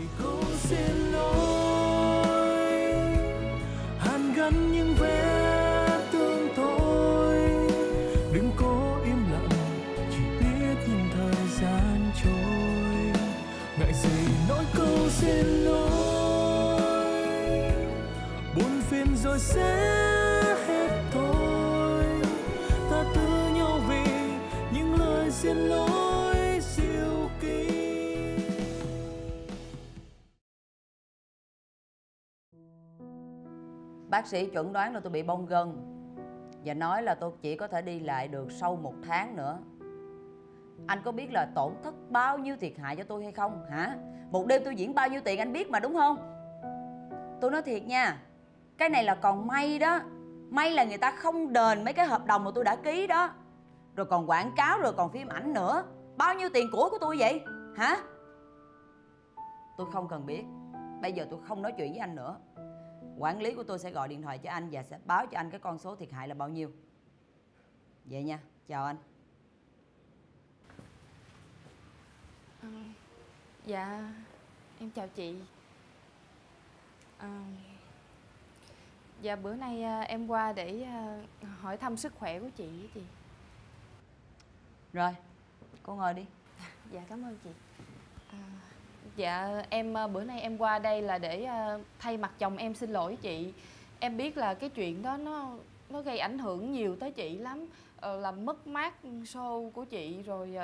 thì cô xin lỗi. Hàn gắn những vết thương tôi. Đừng cố im lặng, chỉ biết nhìn thời gian trôi. Ngại gì nói câu xin lỗi. Buồn phiền rồi sẽ hết thôi. Ta tư nhau vì những lời xin lỗi. Bác sĩ chuẩn đoán là tôi bị bong gân Và nói là tôi chỉ có thể đi lại được sau một tháng nữa Anh có biết là tổn thất bao nhiêu thiệt hại cho tôi hay không hả? Một đêm tôi diễn bao nhiêu tiền anh biết mà, đúng không? Tôi nói thiệt nha, Cái này là còn may đó May là người ta không đền mấy cái hợp đồng mà tôi đã ký đó Rồi còn quảng cáo, rồi còn phim ảnh nữa Bao nhiêu tiền của của tôi vậy? Hả? Tôi không cần biết Bây giờ tôi không nói chuyện với anh nữa quản lý của tôi sẽ gọi điện thoại cho anh và sẽ báo cho anh cái con số thiệt hại là bao nhiêu. Vậy nha. Chào anh. Dạ Em chào chị. À, Dạ bữa nay à, em qua để à, hỏi thăm sức khỏe của chị chị. Rồi cô ngồi đi. Dạ cảm ơn chị. À, Dạ em ờ, bữa nay em qua đây là để ờ, thay mặt chồng em xin lỗi chị. Em biết là cái chuyện đó nó nó gây ảnh hưởng nhiều tới chị lắm. Ờ, làm mất mát show của chị rồi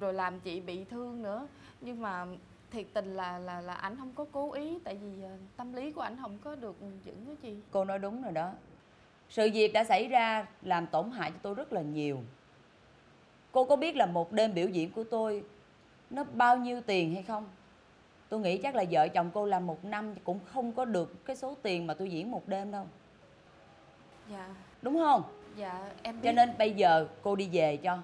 rồi làm chị bị thương nữa. Nhưng mà thiệt tình là là là ảnh không có cố ý, tại vì tâm lý của ảnh không có được vững đó chị. Cô nói đúng rồi đó. Sự việc đã xảy ra làm tổn hại cho tôi rất là nhiều. Cô có biết là một đêm biểu diễn của tôi nó bao nhiêu tiền hay không? Tôi nghĩ chắc là vợ chồng cô làm một năm cũng không có được cái số tiền mà tôi diễn một đêm đâu. Dạ. Đúng không? Dạ em biết. cho nên bây giờ cô đi về cho.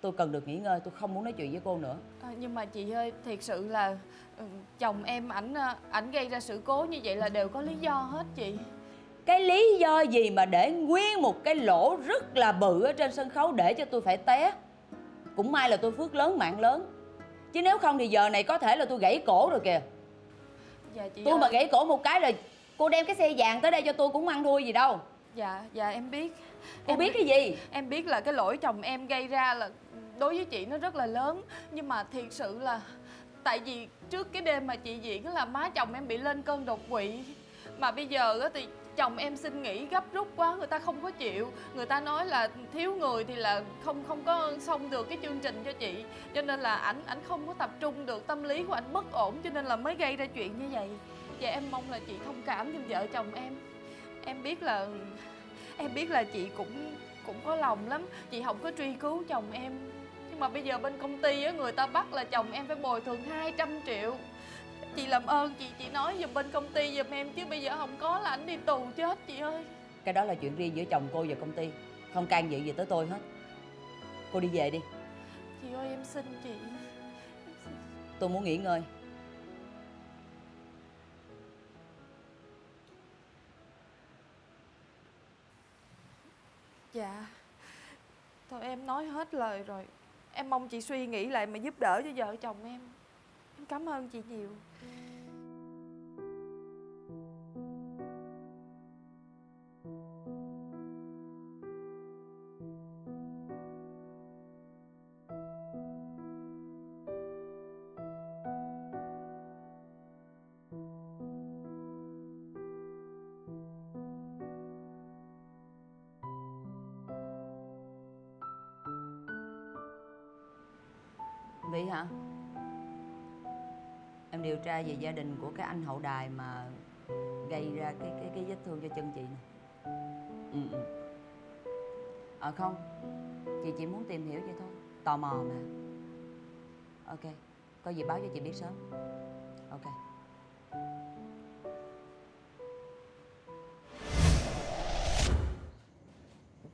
Tôi cần được nghỉ ngơi tôi không muốn nói chuyện với cô nữa. À, nhưng mà chị ơi thiệt sự là ừ, chồng em ảnh à, ảnh gây ra sự cố như vậy là đều có lý do hết chị. Cái lý do gì mà để nguyên một cái lỗ rất là bự ở trên sân khấu để cho tôi phải té? Cũng may là tôi phước lớn mạng lớn chứ nếu không thì giờ này có thể là tôi gãy cổ rồi kìa. Dạ chị tôi ơi. mà gãy cổ một cái rồi cô đem cái xe vàng tới đây cho tôi cũng ăn thua gì đâu. Dạ dạ em biết. Cô em biết cái gì? Em biết là cái lỗi chồng em gây ra là đối với chị nó rất là lớn. Nhưng mà thiệt sự là tại vì trước cái đêm mà chị diễn là má chồng em bị lên cơn đột quỵ. Mà bây giờ á thì chồng em xin nghỉ gấp rút quá, người ta không có chịu. Người ta nói là thiếu người thì là không không có xong được cái chương trình cho chị. Cho nên là ảnh ảnh không có tập trung được, tâm lý của ảnh bất ổn, cho nên là mới gây ra chuyện như vậy. Và em mong là chị thông cảm giùm vợ chồng em. Em biết là, em biết là chị cũng cũng có lòng lắm. Chị không có truy cứu chồng em. Nhưng mà bây giờ bên công ty á, người ta bắt là chồng em phải bồi thường 200 triệu chị làm ơn chị chị nói giùm bên công ty giùm em chứ bây giờ không có là ảnh đi tù chết chị ơi. Cái đó là chuyện riêng giữa chồng cô và công ty. Không can dự gì tới tôi hết. Cô đi về đi. Chị ơi em xin chị. Tôi muốn nghỉ ngơi. Dạ. Thôi em nói hết lời rồi. Em mong chị suy nghĩ lại mà giúp đỡ cho vợ chồng em. Em cảm ơn chị nhiều Vy hả? Em điều tra về gia đình của cái anh hậu đài mà gây ra cái cái cái vết thương cho chân chị nè. Ừ ừ. Ờ không, chị chỉ muốn tìm hiểu vậy thôi, tò mò mà. Ok, có gì báo cho chị biết sớm. Ok.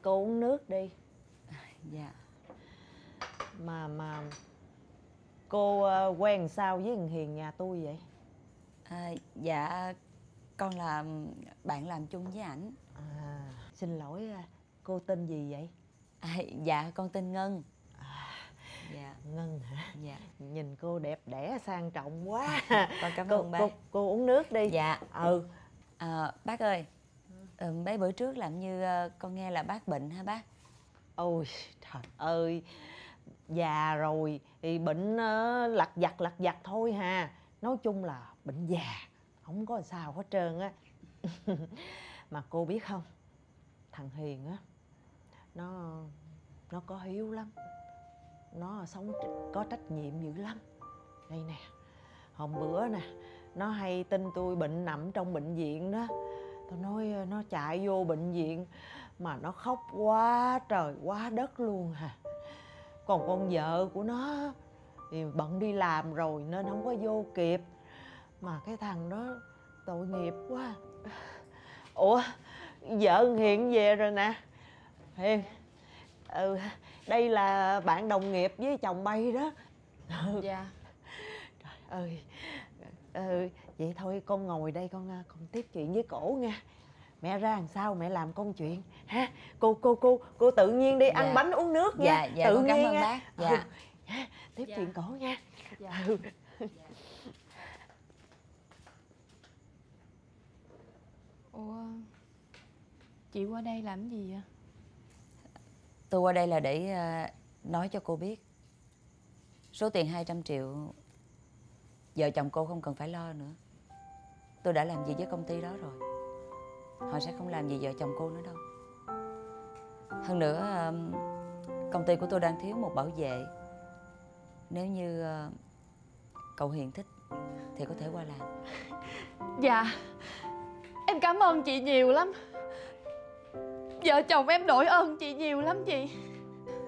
cô uống nước đi Dạ. mà mà cô ờ, quen sao với thằng hiền nhà tôi vậy? À, dạ con là bạn làm chung với ảnh. à xin lỗi ờ, cô tên gì vậy? À, dạ con tên Ngân. dạ. Ngân hả? Dạ. Nhìn cô đẹp đẽ sang trọng quá. Con cảm cô, ơn bác cô, cô uống nước đi. Dạ. Ừ. À, bác ơi ừ, mấy bữa trước làm như ờ, con nghe là bác bệnh hả bác? Ôi trời ơi già rồi, thì bệnh ờ, lặt vặt lặt vặt thôi hà. Nói chung là bệnh già, không có sao hết trơn á. Mà cô biết không, thằng hiền á, nó nó có hiếu lắm. Nó sống có trách nhiệm dữ lắm. Đây nè, hôm bữa nè, nó hay tin tôi bệnh nằm trong bệnh viện đó. Tôi nói ờ, nó chạy vô bệnh viện mà nó khóc quá trời, quá đất luôn hà còn con vợ của nó thì bận đi làm rồi nên không có vô kịp. Mà cái thằng đó tội nghiệp quá. Ủa vợ hiền về rồi nè. Hiền ừ đây là bạn đồng nghiệp với chồng bay đó. Dạ. Trời ơi ừ, vậy thôi con ngồi đây con à, con tiếp chuyện với cổ nha mẹ ra làm sao mẹ làm công chuyện? Ha cô cô cô cô tự nhiên đi ăn Dạ. bánh uống nước nha. Dạ dạ tự con cảm nhiên ơn nha. bác. Dạ. Ừ, tiếp Dạ. chuyện cổ nha. Dạ. Ừ. ủa chị qua đây làm gì vậy? Tôi qua đây là để ờ, nói cho cô biết. Số tiền 200 triệu vợ chồng cô không cần phải lo nữa. Tôi đã làm gì với công ty đó rồi họ sẽ không làm gì vợ chồng cô nữa đâu. Hơn nữa ờm, công ty của tôi đang thiếu một bảo vệ. Nếu như ờ, cậu hiền thích thì có thể qua làm. Dạ em cảm ơn chị nhiều lắm. Vợ chồng em đổi ơn chị nhiều lắm chị.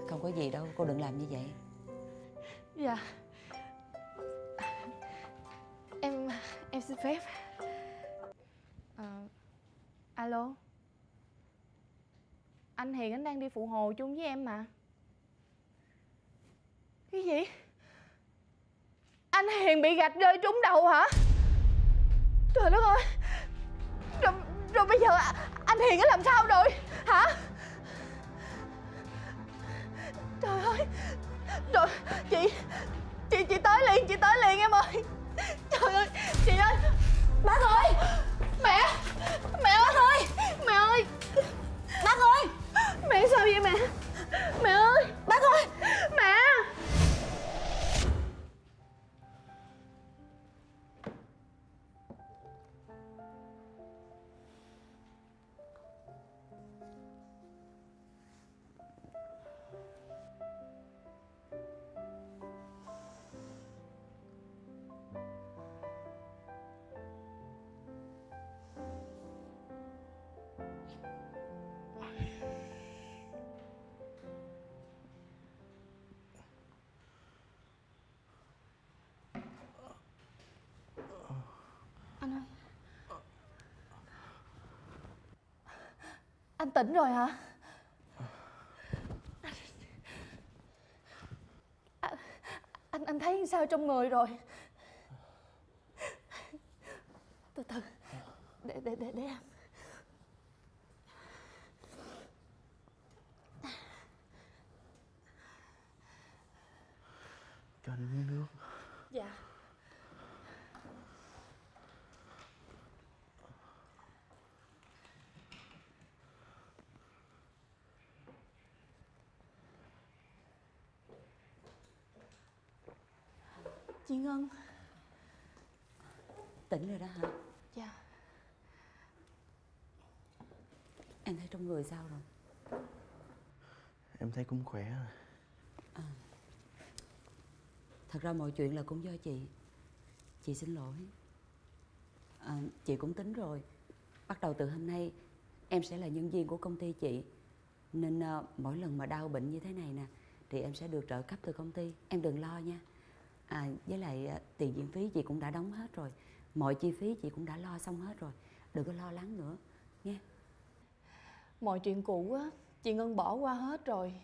Không có gì đâu cô đừng làm như vậy. Dạ. Em em xin phép alo? Anh hiền anh đang đi phụ hồ chung với em mà. Cái gì? Anh hiền bị gạch rơi trúng đầu hả? Trời đất ơi! Rồi, rồi bây giờ anh hiền đã làm sao rồi? Hả? Trời ơi! Rồi chị chị chị tới liền chị tới liền em ơi. Trời ơi chị ơi! Bác ơi mẹ mẹ bác ơi mẹ ơi bác ơi mẹ sao vậy mẹ anh tỉnh rồi hả? Anh anh, anh thấy sao trong người rồi? Từ từ để để để để em cho anh uống nước dạ chị ngân. Tỉnh rồi đó hả? Dạ. Em thấy trong người sao rồi? Em thấy cũng khỏe. Rồi thật ra mọi chuyện là cũng do chị. Chị xin lỗi. À, chị cũng tính rồi. Bắt đầu từ hôm nay em sẽ là nhân viên của công ty chị. Nên à, mỗi lần mà đau bệnh như thế này nè thì em sẽ được trợ cấp từ công ty. Em đừng lo nha à, với lại à, tiền viện phí chị cũng đã đóng hết rồi. Mọi chi phí chị cũng đã lo xong hết rồi. Đừng có lo lắng nữa nghe mọi chuyện cũ á chị ngân bỏ qua hết rồi.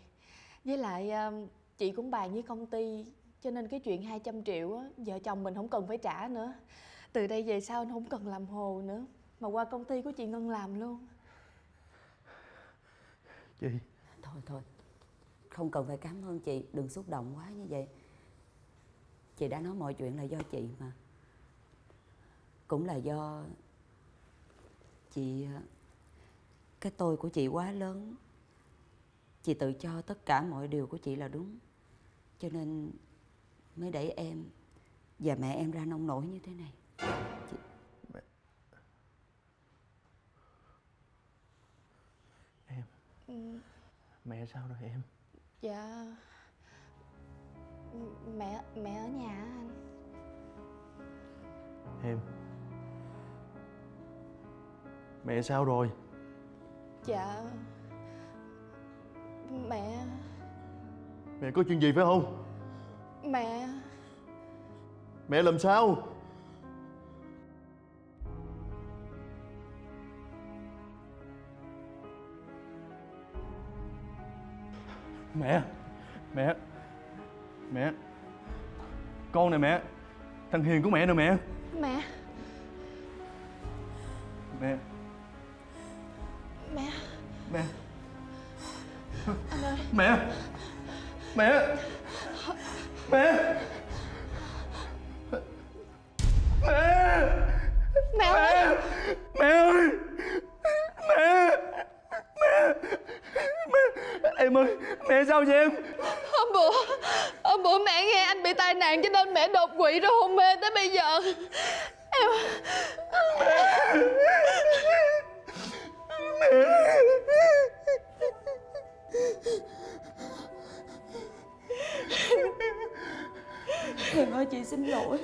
Với lại à, chị cũng bàn với công ty cho nên cái chuyện 200 triệu á vợ chồng mình không cần phải trả nữa. Từ đây về sau anh không cần làm hồ nữa mà qua công ty của chị ngân làm luôn. Chị. Thôi thôi. Không cần phải cảm ơn chị đừng xúc động quá như vậy chị đã nói mọi chuyện là do chị mà. Cũng là do chị ờ, cái tôi của chị quá lớn. Chị tự cho tất cả mọi điều của chị là đúng. Cho nên mới đẩy em và mẹ em ra nông nổi như thế này. Chị... Em. Ừ, Mẹ sao rồi em? Dạ mẹ mẹ ở nhà á anh. Em. Mẹ sao rồi? Dạ mẹ. Mẹ có chuyện gì phải không? Mẹ. Mẹ làm sao? Mẹ Mẹ Mẹ. Con này mẹ. Thằng Hiền của mẹ nè mẹ. Mẹ. Mẹ. Mẹ. Mẹ. Anh ơi. Mẹ. Mẹ. Mẹ. Mẹ. Mẹ ơi. Mẹ. Ơi. Mẹ. Mẹ. Mẹ. Em ơi Mẹ sao vậy em Hiền ơi, chị xin lỗi.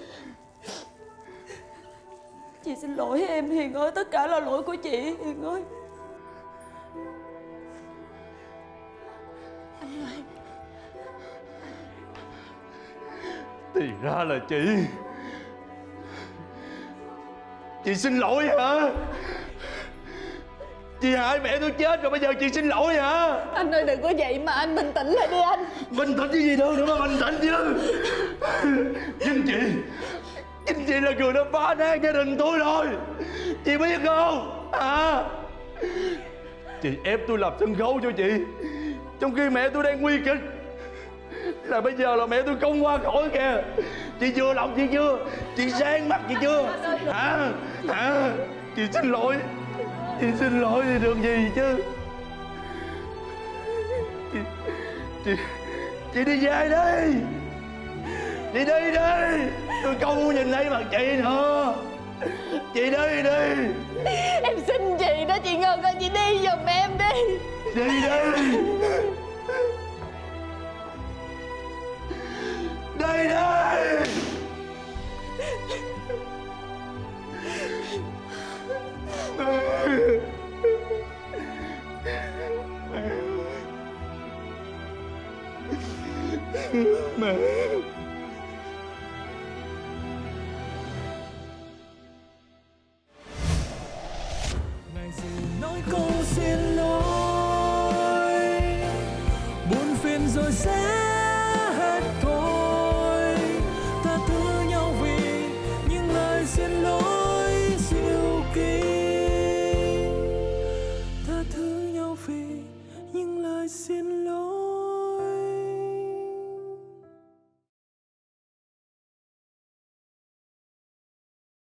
Chị xin lỗi em, Hiền ơi, Tất cả là lỗi của chị, Hiền ơi. Thì ra là chị. Chị xin lỗi hả? Chị hại mẹ tôi chết rồi bây giờ chị xin lỗi hả? Anh ơi đừng có vậy mà anh bình tĩnh lại đi anh. Bình tĩnh cái gì đâu nữa mà bình tĩnh chứ. Chính chị Chính chị là người đã phá nát gia đình tôi rồi. Chị biết không? Hả? Chị ép tôi làm sân khấu cho chị. Trong khi mẹ tôi đang nguy kịch Là bây giờ là mẹ tôi không qua khỏi kìa. Chị vừa lòng chị chưa? Chị sáng mắt chị chưa? Hả? Hả? Chị xin lỗi Chị xin lỗi thì được gì chứ? Chị Chị Chị đi về đi. Chị đi đi. Tôi không nhìn thấy mặt chị nữa. Chị đi đi. Em xin chị đó chị ngân ơi chị đi giùm em Đi. Đi Đi nói câu